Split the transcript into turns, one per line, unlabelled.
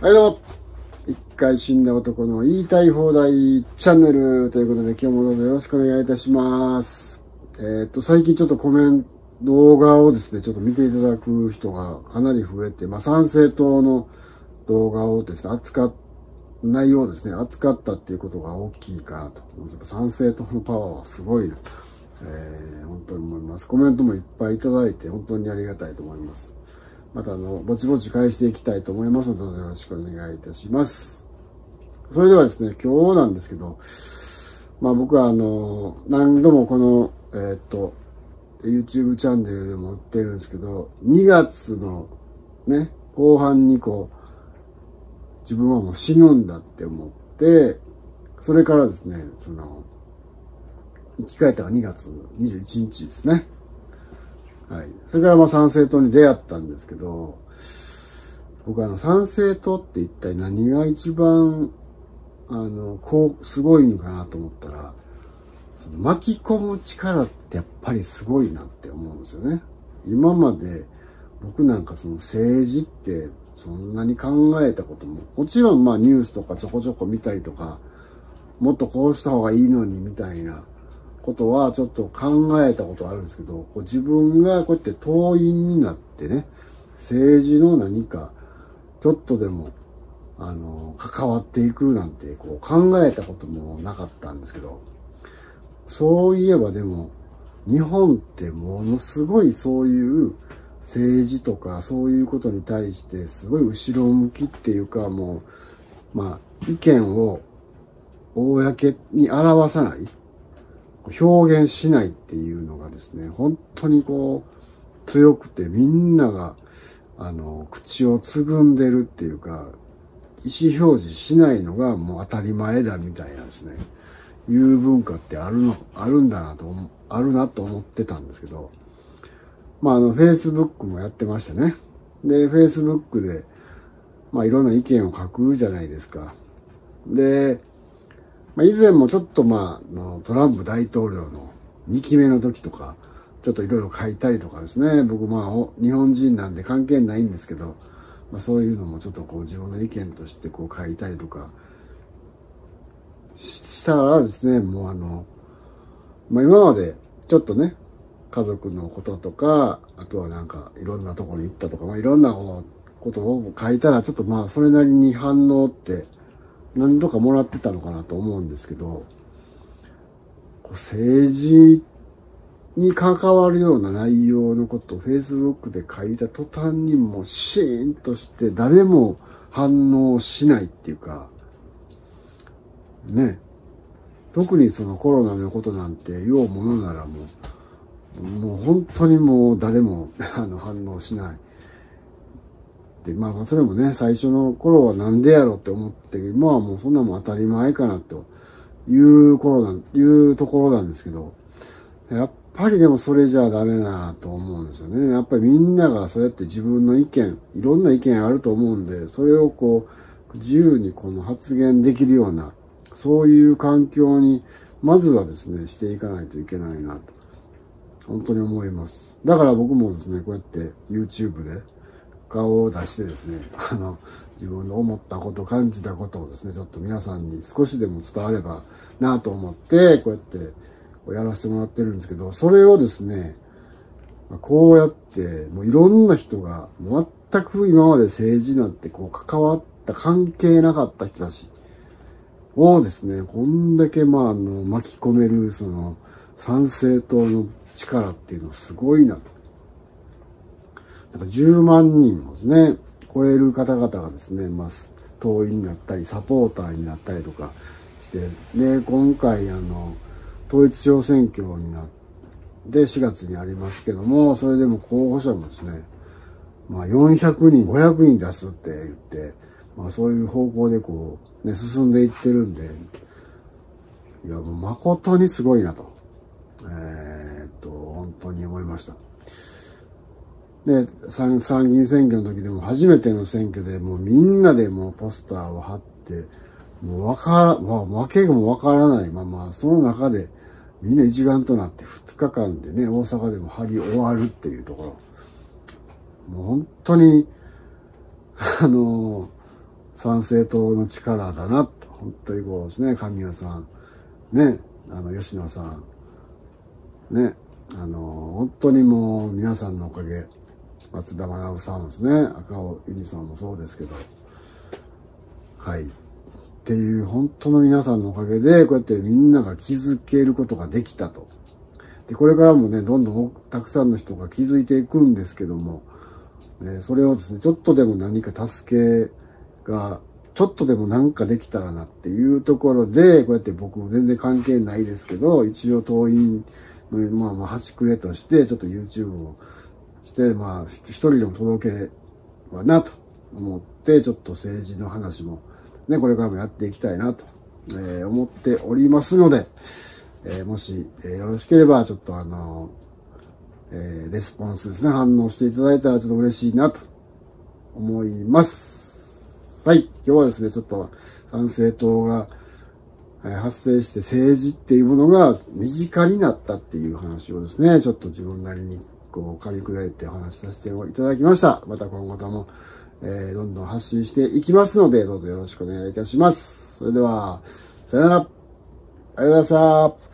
はいどうも一回死んだ男の言いたい放題チャンネルということで今日もどうぞよろしくお願いいたします。えーっと、最近ちょっとコメント、動画をですね、ちょっと見ていただく人がかなり増えて、まあ参政党の動画をですね、扱っ、内容をですね、扱ったっていうことが大きいかなと思います。参政党のパワーはすごいな。えー、本当に思います。コメントもいっぱいいただいて本当にありがたいと思います。またあの、ぼちぼち返していきたいと思いますので、どうぞよろしくお願いいたします。それではですね、今日なんですけど、まあ僕はあの、何度もこの、えーっと、YouTube チャンネルでも言ってるんですけど、2月のね、後半にこう、自分はもう死ぬんだって思って、それからですね、その、生き返ったのが2月21日ですね。はい。それからまあ参政党に出会ったんですけど、僕あの参政党って一体何が一番、あの、こう、すごいのかなと思ったら、その巻き込む力ってやっぱりすごいなって思うんですよね。今まで僕なんかその政治ってそんなに考えたことも、もちろんまあニュースとかちょこちょこ見たりとか、もっとこうした方がいいのにみたいなことはちょっと考えたことあるんですけど、こう自分がこうやって党員になってね、政治の何かちょっとでもあの、関わっていくなんてこう考えたこともなかったんですけど、そういえばでも、日本ってものすごいそういう政治とかそういうことに対してすごい後ろ向きっていうかもう、まあ意見を公に表さない、表現しないっていうのがですね、本当にこう強くてみんながあの、口をつぐんでるっていうか、意思表示しないのがもう当たり前だみたいなですね、いう文化ってあるの、あるんだなと、あるなと思ってたんですけど、まああの、Facebook もやってましたね。で、Facebook で、まあいろんな意見を書くじゃないですか。で、まあ以前もちょっとまあ、のトランプ大統領の2期目の時とか、ちょっといろいろ書いたりとかですね、僕まあ日本人なんで関係ないんですけど、まあ、そういうのもちょっとこう自分の意見としてこう書いたりとかしたらですね、もうあの、まあ今までちょっとね、家族のこととか、あとはなんかいろんなところに行ったとか、まあいろんなことを書いたらちょっとまあそれなりに反応って何度かもらってたのかなと思うんですけど、こう政治に関わるような内容のことを Facebook で書いた途端にもうシーンとして誰も反応しないっていうか、ね。特にそのコロナのことなんて言おうものならもう、もう本当にもう誰もあの反応しない。まあそれもね、最初の頃はなんでやろって思って、今はもうそんなもん当たり前かなという頃なん、いうところなんですけど、やっぱりでもそれじゃダメだなと思うんですよね。やっぱりみんながそうやって自分の意見、いろんな意見あると思うんで、それをこう、自由にこの発言できるような、そういう環境に、まずはですね、していかないといけないなと、本当に思います。だから僕もですね、こうやって YouTube で顔を出してですね、あの、自分の思ったこと、感じたことをですね、ちょっと皆さんに少しでも伝わればなと思って、こうやってやらせてもらってるんですけど、それをですね、こうやって、もういろんな人が、全く今まで政治なんてこう関わった、関係なかった人たちをですね、こんだけまあ、あの、巻き込める、その、参政党の力っていうのはすごいなと。なんか10万人もですね、超える方々がですね、まあ、党員になったり、サポーターになったりとかして、で、今回あの、統一地方選挙になって4月にありますけども、それでも候補者もですね、まあ400人、500人出すって言って、まあそういう方向でこう、ね、進んでいってるんで、いやもう誠にすごいなと、えー、っと、本当に思いました。で、参参議院選挙の時でも初めての選挙でもうみんなでもうポスターを貼って、もうわから、まあ、わけがもわからないまま、その中でみんな一丸となって2日間でね、大阪でも張り終わるっていうところ。もう本当に、あの、参政党の力だなと、本当にこうですね、神谷さん、ね、あの、吉野さん、ね、あの、本当にもう皆さんのおかげ、松田学さんですね、赤尾由美さんもそうですけど、はい。っていう本当の皆さんのおかげで、こうやってみんなが気づけることができたと。で、これからもね、どんどんたくさんの人が気づいていくんですけども、ね、それをですね、ちょっとでも何か助けが、ちょっとでもなんかできたらなっていうところで、こうやって僕も全然関係ないですけど、一応党員の、まあまあ端くれとして、ちょっと YouTube をして、まあ一人でも届ければなと思って、ちょっと政治の話もね、これからもやっていきたいなと、えー、思っておりますので、えー、もし、えー、よろしければ、ちょっとあのえー、レスポンスですね、反応していただいたらちょっと嬉しいなと思います。はい。今日はですね、ちょっと参政党が、え発生して政治っていうものが身近になったっていう話をですね、ちょっと自分なりにこう噛み砕いてお話しさせていただきました。また今後とも、えー、どんどん発信していきますので、どうぞよろしくお願いいたします。それでは、さよなら。ありがとうございました。